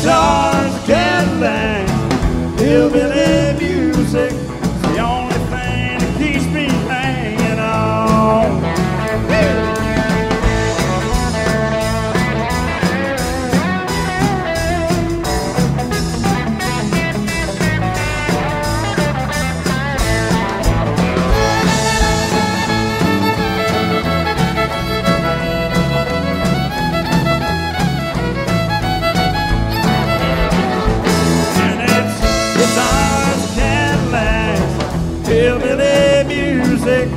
guitars, hillbilly music.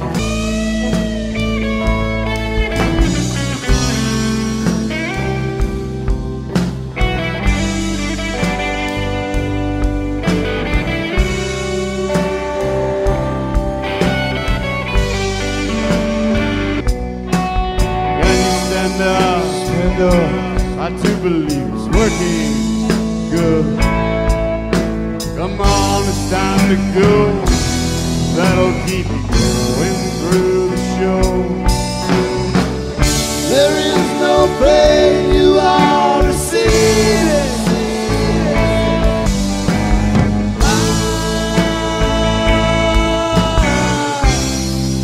Stand up? Stand up. I do believe it's working good. Come on, it's time to go that'll keep you going through the show. There is no pain you are receiving.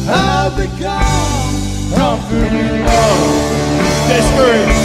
I've become comfortably low, desperate.